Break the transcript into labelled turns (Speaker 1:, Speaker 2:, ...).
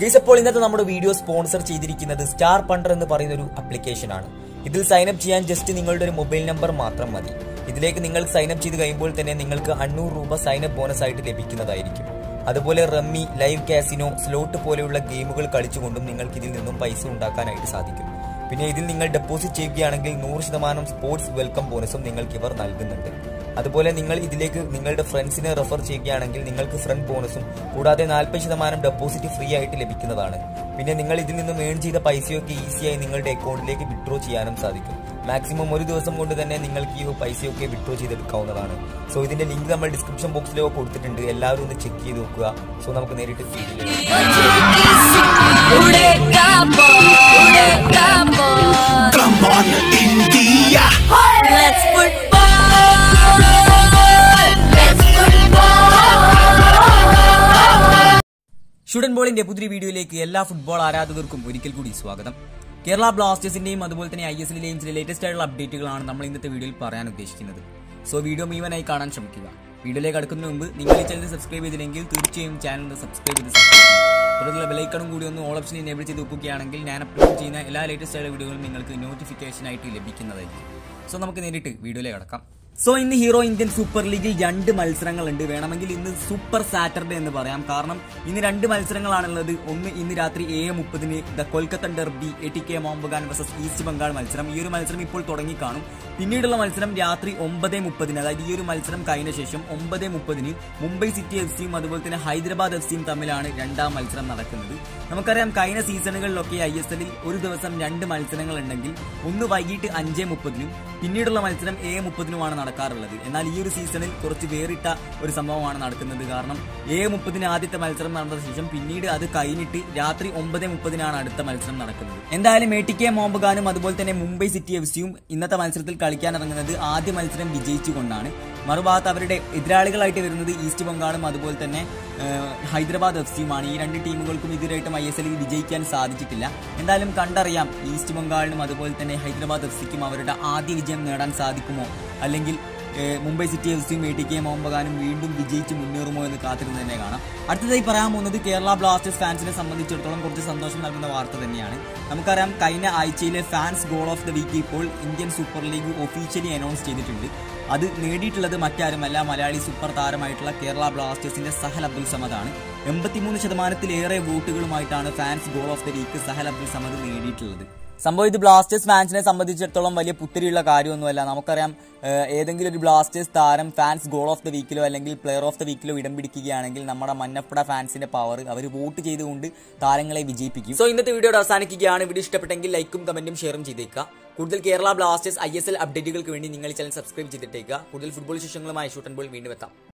Speaker 1: Guys അപ്പോൾ ഇന്നത്തെ നമ്മുടെ വീഡിയോ സ്പോൺസർ ചെയ്തിരിക്കുന്നത് സ്റ്റാർ പണ്ടർ എന്ന് പറയുന്ന ഒരു അപ്ലിക്കേഷൻ ആണ്. ഇതിൽ സൈനപ്പ് ചെയ്യാൻ ജസ്റ്റ് നിങ്ങളുടെ ഒരു മൊബൈൽ നമ്പർ മാത്രം മതി. ഇതിലേക്ക് നിങ്ങൾ സൈനപ്പ് ചെയ്ത് കഴിയുമ്പോൾ തന്നെ നിങ്ങൾക്ക് അഞ്ഞൂറ് രൂപ സൈനപ്പ് ബോണസ് ആയിട്ട് ലഭിക്കുന്നതായിരിക്കും. അതുപോലെ റമ്മി ലൈവ് കാസിനോ സ്ലോട്ട് പോലെയുള്ള ഗെയിമുകൾ കളിച്ചുകൊണ്ടും നിങ്ങൾക്ക് ഇതിൽ നിന്നും പൈസ ഉണ്ടാക്കാനായിട്ട് സാധിക്കും. പിന്നെ ഇതിൽ നിങ്ങൾ ഡെപ്പോസിറ്റ് ചെയ്യുകയാണെങ്കിൽ നൂറ് ശതമാനം സ്പോർട്സ് വെൽക്കം ബോണസും നിങ്ങൾക്ക് ഇവർ നൽകുന്നുണ്ട്. അതുപോലെ നിങ്ങൾ ഇതിലേക്ക് നിങ്ങളുടെ ഫ്രണ്ട്സിനെ റെഫർ ചെയ്യുകയാണെങ്കിൽ നിങ്ങൾക്ക് ഫ്രണ്ട് ബോണസും കൂടാതെ നാൽപ്പത് ശതമാനം ഡെപ്പോസിറ്റ് ഫ്രീ ആയിട്ട് ലഭിക്കുന്നതാണ്. പിന്നെ നിങ്ങൾ ഇതിൽ നിന്ന് ഏൺ ചെയ്ത പൈസയൊക്കെ ഈസിയായി നിങ്ങളുടെ അക്കൗണ്ടിലേക്ക് വിഡ്രോ ചെയ്യാനും സാധിക്കും. മാക്സിമം ഒരു ദിവസം കൊണ്ട് തന്നെ നിങ്ങൾക്ക് ഈ പൈസയൊക്കെ വിഡ്രോ ചെയ്തെടുക്കാവുന്നതാണ് സോ ഇതിന്റെ ലിങ്ക് നമ്മൾ ഡിസ്ക്രിപ്ഷൻ ബോക്സിലോ കൊടുത്തിട്ടുണ്ട്. എല്ലാവരും ഒന്ന് ചെക്ക് ചെയ്ത് നോക്കുക. സോ നമുക്ക് നേരിട്ട് വീഡിയോയിലേക്ക് ഷുഡൻ ബോളിന്റെ പുതിയ വീഡിയോയിലേക്ക് എല്ലാ ഫുട്ബോൾ ആരാധകർക്കും ഒരിക്കൽ കൂടി സ്വാഗതം. കേരള ബ്ലാസ്റ്റേഴ്സിന്റെയും അതുപോലെ തന്നെ ഐ എസ് എല്ലിലെയും ചില ലേറ്റസ്റ്റ് ആയിട്ടുള്ള അപ്ഡേറ്റുകളാണ് നമ്മൾ ഇന്നത്തെ വീഡിയോയിൽ പറയാൻ ഉദ്ദേശിക്കുന്നത്. സോ വീഡിയോ മുഴുവനായി കാണാൻ ശ്രമിക്കുക. വീഡിയോയിലേക്ക് അടുക്കുന്നതിന് മുമ്പ് നിങ്ങൾ ഈ ചാനൽ സബ്സ്ക്രൈബ് ചെയ്തില്ലെങ്കിൽ തീർച്ചയായും ചാനൽ സബ്സ്ക്രൈബ് ചെയ്ത് തുടർന്നുള്ള ബെലൈക്കണും കൂടി ഒന്ന് ഓൾ ഓപ്ഷൻ എനേബിൾ ചെയ്ത് വെക്കുകയാണെങ്കിൽ ഞാൻ അപ്ലോഡ് ചെയ്യുന്ന എല്ലാ ലേറ്റസ്റ്റ് ആയിട്ടുള്ള വീഡിയോകളും നിങ്ങൾക്ക് നോട്ടിഫിക്കേഷൻ ആയിട്ട് ലഭിക്കുന്നതായിരിക്കും. സോ നമുക്ക് നേരിട്ട് വീഡിയോയിലേക്ക് കടക്കാം. സോ ഇന്ന് ഹീറോ ഇന്ത്യൻ സൂപ്പർ ലീഗിൽ രണ്ട് മത്സരങ്ങളുണ്ട്. വേണമെങ്കിൽ ഇന്ന് സൂപ്പർ സാറ്റർഡേ എന്ന് പറയാം. കാരണം ഇന്ന് രണ്ട് മത്സരങ്ങളാണുള്ളത്. ഒന്ന് ഇന്ന് രാത്രി ഏഴ് മുപ്പതിന് the Kolkata derby A T K Mohun Bagan versus East Bengal മത്സരം. ഈ ഒരു മത്സരം ഇപ്പോൾ തുടങ്ങിക്കാണും. പിന്നീടുള്ള മത്സരം രാത്രി ഒമ്പത് മുപ്പതിന് അതായത് ഈ ഒരു മത്സരം കഴിഞ്ഞ ശേഷം ഒമ്പത് മുപ്പതിന് മുംബൈ സിറ്റി എഫ് സിയും അതുപോലെ തന്നെ ഹൈദരാബാദ് എഫ് സിയും തമ്മിലാണ് രണ്ടാം മത്സരം നടക്കുന്നത്. നമുക്കറിയാം കഴിഞ്ഞ സീസണുകളിലൊക്കെ ഐ എസ് എല്ലിൽ ഒരു ദിവസം രണ്ട് മത്സരങ്ങൾ ഉണ്ടെങ്കിൽ ഒന്ന് വൈകിട്ട് അഞ്ച് മുപ്പതിനും പിന്നീടുള്ള മത്സരം ഏഴ് മുപ്പതിനുമാണ് നടക്കാറുള്ളത്. എന്നാൽ ഈ ഒരു സീസണിൽ കുറച്ച് വേറിട്ട ഒരു സംഭവമാണ് നടക്കുന്നത്. കാരണം ഏഴ് മുപ്പതിന് ആദ്യത്തെ മത്സരം നടന്ന ശേഷം പിന്നീട് അത് കഴിഞ്ഞിട്ട് രാത്രി ഒമ്പത് മുപ്പതിനാണ് അടുത്ത മത്സരം നടക്കുന്നത്. എന്തായാലും എ ടി കെ മോംബഗാനും അതുപോലെ തന്നെ മുംബൈ സിറ്റി എഫ് സിയും ഇന്നത്തെ മത്സരത്തിൽ കളിക്കാൻ ഇറങ്ങുന്നത് ആദ്യ മത്സരം വിജയിച്ചുകൊണ്ടാണ്. മറുഭാഗത്ത് അവരുടെ എതിരാളികളായിട്ട് വരുന്നത് ഈസ്റ്റ് ബംഗാളും അതുപോലെ തന്നെ ഹൈദരാബാദ് എഫ് സിയുമാണ് ഈ രണ്ട് ടീമുകൾക്കും ഇതുവരെയായിട്ടും ഐ എസ് എല്ലിൽ വിജയിക്കാൻ സാധിച്ചിട്ടില്ല. എന്തായാലും കണ്ടറിയാം ഈസ്റ്റ് ബംഗാളിനും അതുപോലെ തന്നെ ഹൈദരാബാദ് എഫ് സിക്കും അവരുടെ ആദ്യ വിജയം നേടാൻ സാധിക്കുമോ? അല്ലെങ്കിൽ മുംബൈ സിറ്റി എഫ് സിയും എ ടി കെ മോഹൻബഗാനും വീണ്ടും വിജയിച്ച് മുന്നേറുമോ എന്ന് കാത്തിരുന്ന് തന്നെ കാണാം. അടുത്തതായി പറയാൻ പോകുന്നത് കേരള ബ്ലാസ്റ്റേഴ്സ് ഫാൻസിനെ സംബന്ധിച്ചിടത്തോളം കുറച്ച് സന്തോഷം നൽകുന്ന വാർത്ത തന്നെയാണ്. നമുക്കറിയാം കഴിഞ്ഞ ആഴ്ചയിലെ fans goal of the week ഇപ്പോൾ Indian Super League officially announce ചെയ്തിട്ടുണ്ട്. അത് നേടിയിട്ടുള്ളത് മറ്റാരുമല്ല മലയാളി സൂപ്പർ താരമായിട്ടുള്ള കേരള ബ്ലാസ്റ്റേഴ്സിന്റെ സഹൽ അബ്ദുൽ സമദാണ് എൺപത്തിമൂന്ന് ശതമാനത്തിലേറെ വോട്ടുകളുമായിട്ടാണ് fans goal of the week Sahal Abdul Samad നേടിയിട്ടുള്ളത്. സംഭവം ഇത് ബ്ലാസ്റ്റേഴ്സ് ഫാൻസിനെ സംബന്ധിച്ചിടത്തോളം വലിയ പുത്തിരിയുള്ള കാര്യമൊന്നുമല്ല. നമുക്കറിയാം ഏതെങ്കിലും ഒരു ബ്ലാസ്റ്റേഴ്സ് താരം ഫാൻസ് ഗോൾ ഓഫ് ദ വീക്കിലോ അല്ലെങ്കിൽ പ്ലെയർ ഓഫ് ദ വീക്കിലോ ഇടം പിടിക്കുകയാണെങ്കിൽ നമ്മുടെ മന്നപ്പട ഫാൻസിന്റെ പവർ അവർ വോട്ട് ചെയ്തുകൊണ്ട് താരങ്ങളെ വിജയിപ്പിക്കും. സോ ഇന്നത്തെ വീഡിയോ അവസാനിക്കുകയാണ്. വീഡിയോ ഇഷ്ടപ്പെട്ടെങ്കിൽ ലൈക്കും കമന്റും ഷെയറും ചെയ്തേക്കുക. കൂടുതൽ Kerala Blasters I S L അപ്ഡേറ്റുകൾക്ക് വേണ്ടി നിങ്ങൾ ചാനൽ സബ്സ്ക്രൈബ് ചെയ്തിട്ടേക്കുക. കൂടുതൽ ഫുട്ബോൾ വിശേഷങ്ങളുമായി ഷൂട്ടൻ ബോൾ വീണ്ടും എത്താം.